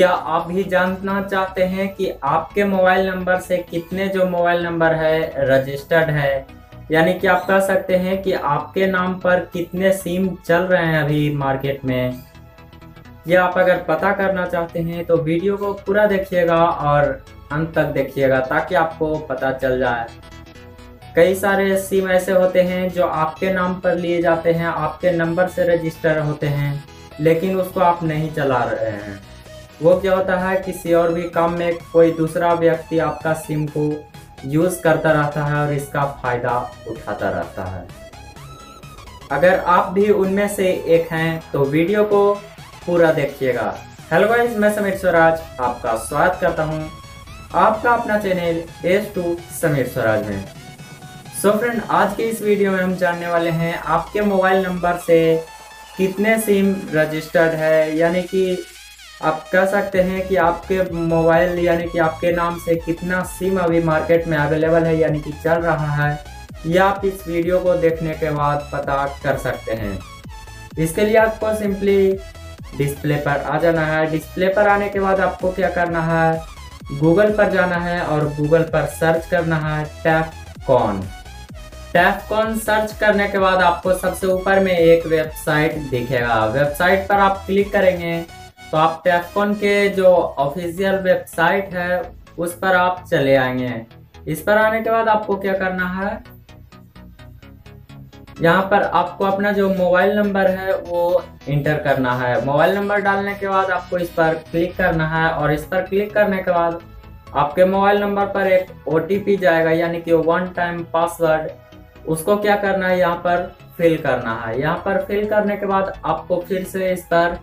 क्या आप भी जानना चाहते हैं कि आपके मोबाइल नंबर से कितने जो मोबाइल नंबर है रजिस्टर्ड है? यानी कि आप कह सकते हैं कि आपके नाम पर कितने सिम चल रहे हैं अभी मार्केट में? ये आप अगर पता करना चाहते हैं तो वीडियो को पूरा देखिएगा और अंत तक देखिएगा ताकि आपको पता चल जाए। कई सारे सिम ऐसे होते हैं जो आपके नाम पर लिए जाते हैं, आपके नंबर से रजिस्टर होते हैं, लेकिन उसको आप नहीं चला रहे हैं। वो क्या होता है, किसी और भी काम में कोई दूसरा व्यक्ति आपका सिम को यूज़ करता रहता है और इसका फ़ायदा उठाता रहता है। अगर आप भी उनमें से एक हैं तो वीडियो को पूरा देखिएगा। हेलो गाइस मैं समीर स्वराज, आपका स्वागत करता हूँ। आपका अपना channel S two Sameer Swaraj में। सो so फ्रेंड आज के इस वीडियो में हम जानने वाले हैं, आपके मोबाइल नंबर से कितने सिम रजिस्टर्ड है, यानी कि आप कह सकते हैं कि आपके मोबाइल, यानी कि आपके नाम से कितना सिम अभी मार्केट में अवेलेबल है, यानी कि चल रहा है यह आप इस वीडियो को देखने के बाद पता कर सकते हैं। इसके लिए आपको सिंपली डिस्प्ले पर आ जाना है। डिस्प्ले पर आने के बाद आपको क्या करना है? गूगल पर जाना है और गूगल पर सर्च करना है TAFCOP TAFCOP search करने के बाद आपको सबसे ऊपर में एक वेबसाइट दिखेगा। वेबसाइट पर आप क्लिक करेंगे तो आप टेफकॉन के जो ऑफिशियल वेबसाइट है, उस पर आप चले आएँगे। इस पर आने के बाद आपको क्या करना है? यहाँ पर आपको अपना जो मोबाइल नंबर है, वो इंटर करना है। मोबाइल नंबर डालने के बाद आपको इस पर क्लिक करना है और इस पर क्लिक करने के बाद आपके मोबाइल नंबर पर एक ओटीपी जाएगा, यानी कि वन टाइम पासवर्ड उसको क्या करना है? यहाँ पर फिल करना है। यहाँ पर फिल करने के बाद आपको फिर से इस पर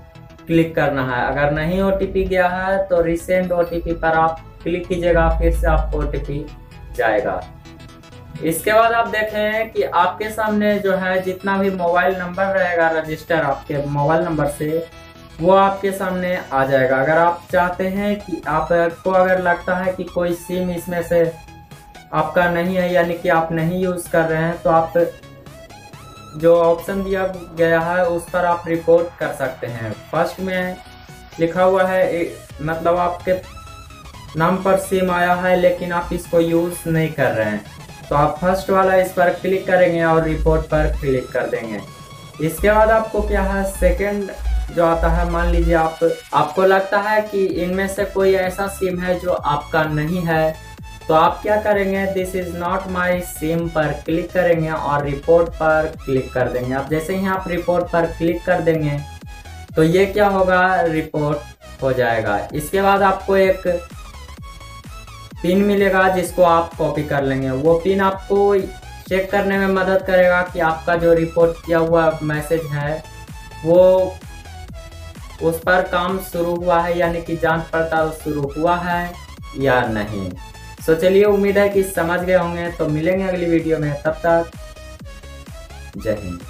क्लिक करना है। अगर नहीं ओटीपी गया है तो रिसेंट OTP पर आप क्लिक कीजिएगा, फिर से आपको ओटीपी जाएगा। इसके बाद आप देखें कि आपके सामने जो है, जितना भी मोबाइल नंबर रहेगा, रजिस्टर आपके मोबाइल नंबर से, वो आपके सामने आ जाएगा। अगर आप चाहते हैं कि आपको अगर लगता है कि कोई सिम इसमें से आपका नहीं है, यानी कि आप नहीं यूज़ कर रहे हैं तो आप जो ऑप्शन दिया गया है, उस पर आप रिपोर्ट कर सकते हैं। फ़र्स्ट में लिखा हुआ है मतलब आपके नाम पर सिम आया है, लेकिन आप इसको यूज़ नहीं कर रहे हैं। तो आप फ़र्स्ट वाला इस पर क्लिक करेंगे और रिपोर्ट पर क्लिक कर देंगे। इसके बाद आपको क्या है सेकंड जो आता है, मान लीजिए आप, आपको लगता है कि इनमें से कोई ऐसा सिम है जो आपका नहीं है तो आप क्या करेंगे? This is not my SIM पर क्लिक करेंगे और रिपोर्ट पर क्लिक कर देंगे। अब जैसे ही आप रिपोर्ट पर क्लिक कर देंगे तो ये क्या होगा? रिपोर्ट हो जाएगा। इसके बाद आपको एक पिन मिलेगा जिसको आप कॉपी कर लेंगे। वो पिन आपको चेक करने में मदद करेगा कि आपका जो रिपोर्ट किया हुआ मैसेज है, वो उस पर काम शुरू हुआ है, यानी कि जाँच पड़ताल शुरू हुआ है या नहीं। तो चलिए, उम्मीद है कि समझ गए होंगे। तो मिलेंगे अगली वीडियो में। तब तक, जय हिंद।